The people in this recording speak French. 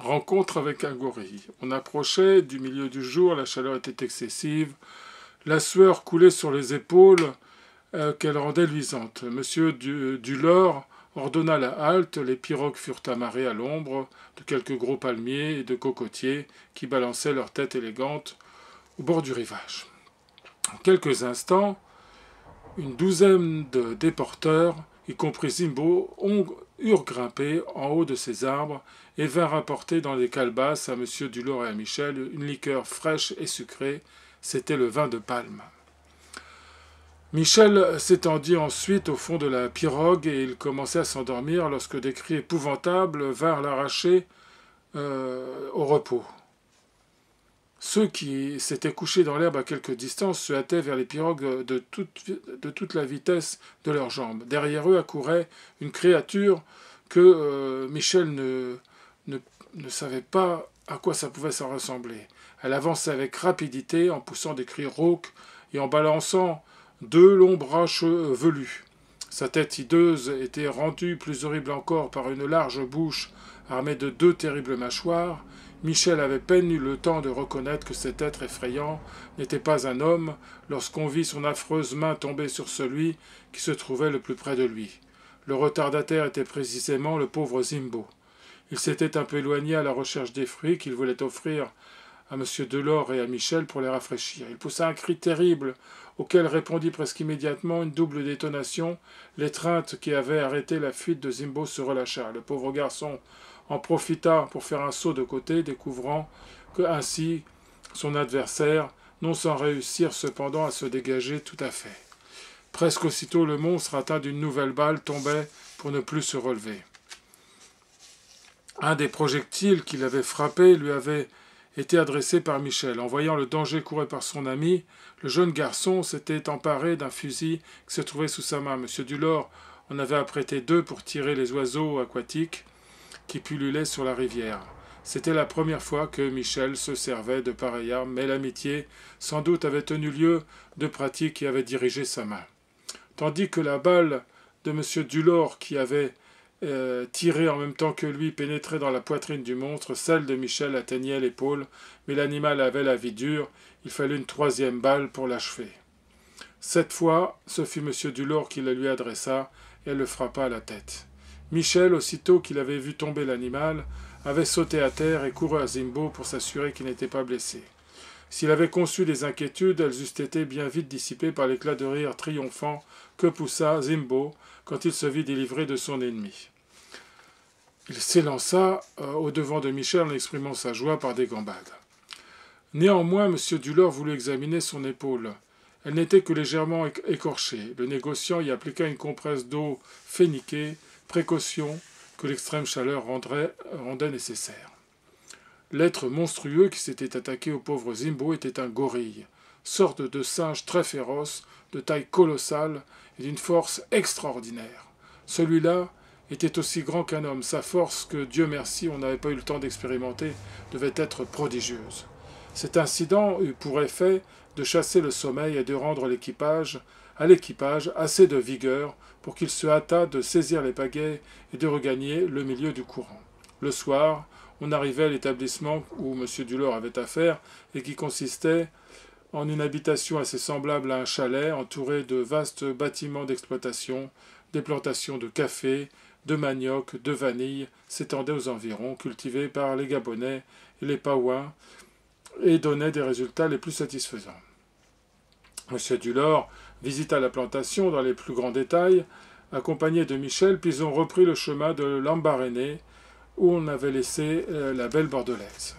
rencontre avec un gorille. On approchait du milieu du jour, la chaleur était excessive, la sueur coulait sur les épaules euh, qu'elle rendait luisantes. Monsieur Dulor ordonna la halte, les pirogues furent amarrées à l'ombre de quelques gros palmiers et de cocotiers qui balançaient leurs têtes élégantes au bord du rivage. En quelques instants, une douzaine de déporteurs, y compris Zimbo, eurent grimpé en haut de ces arbres et vinrent apporter dans les calebasses à M. Dulor et à Michel une liqueur fraîche et sucrée. C'était le vin de palme. Michel s'étendit ensuite au fond de la pirogue et il commençait à s'endormir lorsque des cris épouvantables vinrent l'arracher euh, au repos. Ceux qui s'étaient couchés dans l'herbe à quelque distance se hâtaient vers les pirogues de toute, la vitesse de leurs jambes. Derrière eux accourait une créature que euh, Michel ne, savait pas à quoi ça pouvait s'en ressembler. Elle avançait avec rapidité en poussant des cris rauques et en balançant deux longs bras velus. Sa tête hideuse était rendue plus horrible encore par une large bouche armée de deux terribles mâchoires. Michel avait peine eu le temps de reconnaître que cet être effrayant n'était pas un homme lorsqu'on vit son affreuse main tomber sur celui qui se trouvait le plus près de lui. Le retardataire était précisément le pauvre Zimbo. Il s'était un peu éloigné à la recherche des fruits qu'il voulait offrir à M. Delors et à Michel pour les rafraîchir. Il poussa un cri terrible, auquel répondit presque immédiatement une double détonation. L'étreinte qui avait arrêté la fuite de Zimbo se relâcha. Le pauvre garçon en profita pour faire un saut de côté, découvrant que ainsi son adversaire, non sans réussir cependant à se dégager tout à fait. Presque aussitôt le monstre atteint d'une nouvelle balle tombait pour ne plus se relever. Un des projectiles qui l'avait frappé lui avait était adressé par Michel. En voyant le danger couru par son ami, le jeune garçon s'était emparé d'un fusil qui se trouvait sous sa main. Monsieur Dulor en avait apprêté deux pour tirer les oiseaux aquatiques qui pullulaient sur la rivière. C'était la première fois que Michel se servait de pareille arme, mais l'amitié, sans doute, avait tenu lieu de pratique et avait dirigé sa main. Tandis que la balle de M. Dulor, qui avait euh, tirée en même temps que lui, pénétrait dans la poitrine du monstre. Celle de Michel atteignait l'épaule, mais l'animal avait la vie dure. Il fallut une troisième balle pour l'achever. Cette fois, ce fut M. Dulor qui la lui adressa, et le frappa à la tête. Michel, aussitôt qu'il avait vu tomber l'animal, avait sauté à terre et couru à Zimbo pour s'assurer qu'il n'était pas blessé. S'il avait conçu des inquiétudes, elles eussent été bien vite dissipées par l'éclat de rire triomphant que poussa Zimbo quand il se vit délivré de son ennemi. Il s'élança euh, au devant de Michel en exprimant sa joie par des gambades. Néanmoins, M. Dulor voulut examiner son épaule. Elle n'était que légèrement écorchée. Le négociant y appliqua une compresse d'eau féniquée, précaution que l'extrême chaleur rendait nécessaire. L'être monstrueux qui s'était attaqué au pauvre Zimbo était un gorille, sorte de singe très féroce, de taille colossale et d'une force extraordinaire. Celui-là était aussi grand qu'un homme. Sa force, que Dieu merci on n'avait pas eu le temps d'expérimenter, devait être prodigieuse. Cet incident eut pour effet de chasser le sommeil et de rendre l'équipage, à l'équipage assez de vigueur pour qu'il se hâtât de saisir les pagaies et de regagner le milieu du courant. Le soir, on arrivait à l'établissement où M. Dulor avait affaire et qui consistait en une habitation assez semblable à un chalet entouré de vastes bâtiments d'exploitation, des plantations de café, de manioc, de vanille s'étendaient aux environs, cultivés par les Gabonais et les Pauins, et donnaient des résultats les plus satisfaisants. M. Dulor visita la plantation dans les plus grands détails, accompagné de Michel, puis on reprit le chemin de Lambaréné, où on avait laissé euh, la belle bordelaise.